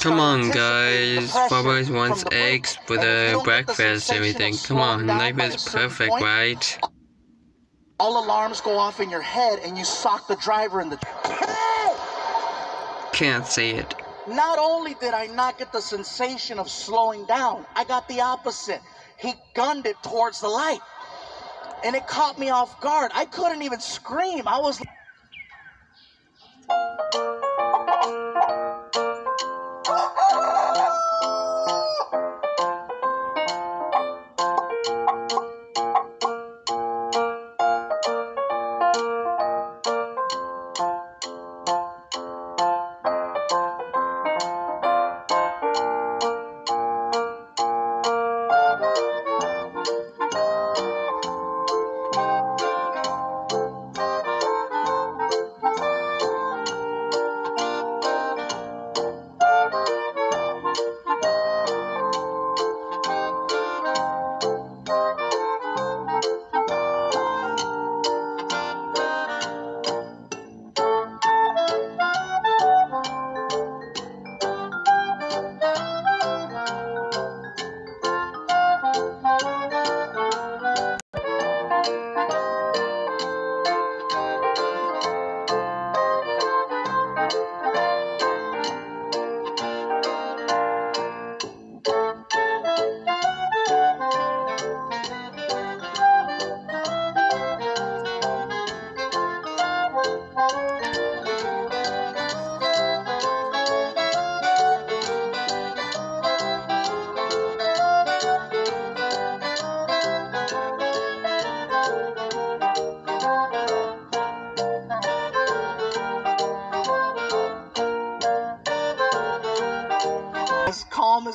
Come on, guys. Bubbles wants eggs for the breakfast, everything. Come on, life is perfect, point, right? All alarms go off in your head and you sock the driver in the. Can't say it. Not only did I not get the sensation of slowing down, I got the opposite. He gunned it towards the light. And it caught me off guard. I couldn't even scream. I was.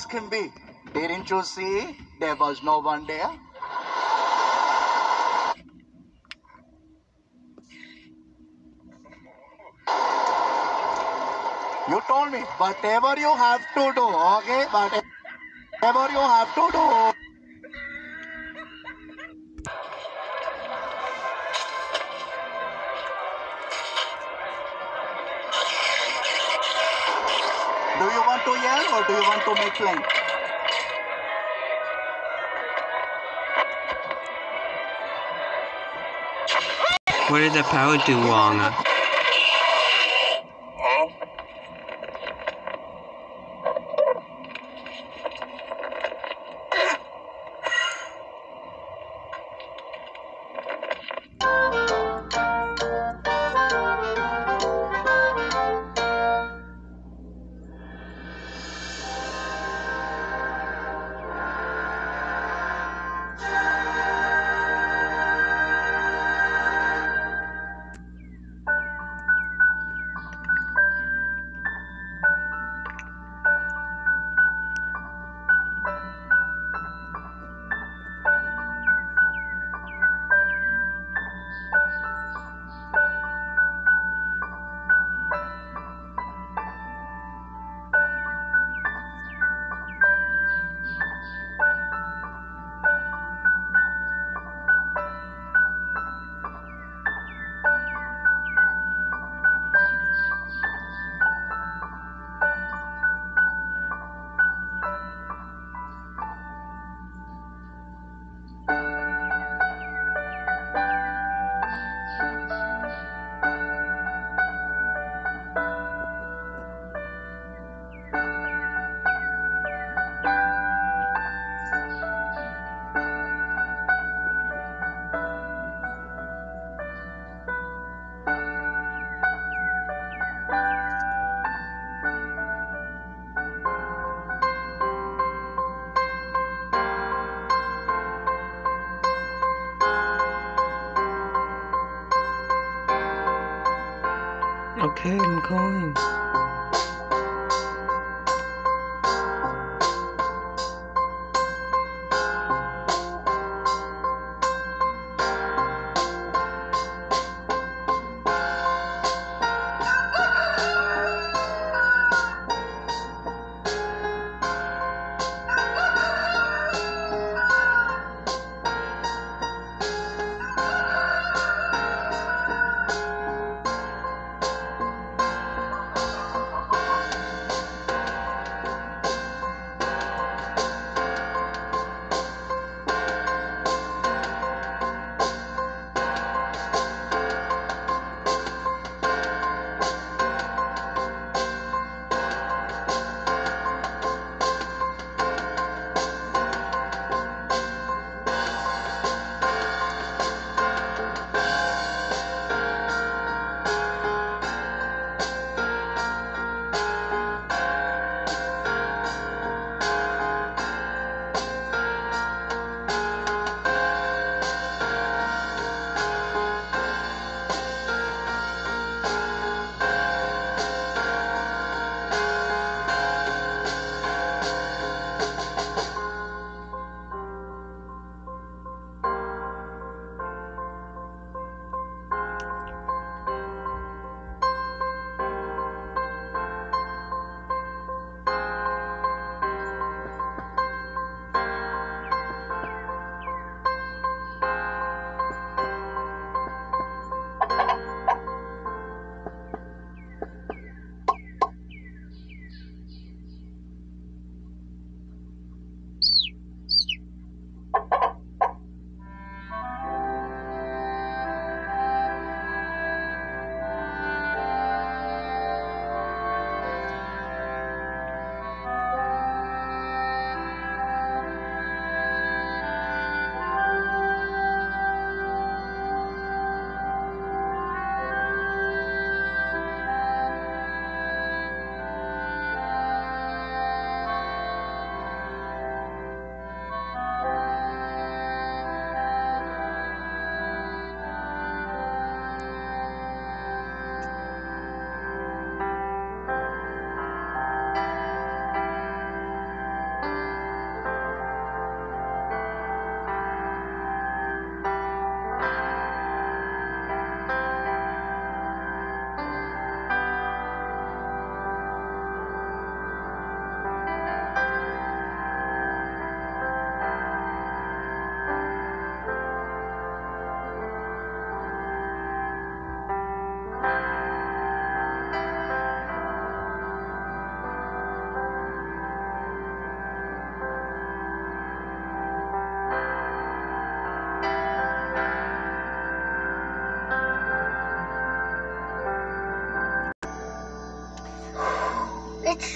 Can be. Didn't you see? There was no one there. You told me, whatever you have to do, okay? Whatever you have to do. Do you want to yell or do you want to make lane? What did the power do wrong? Okay,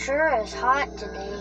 sure is hot today.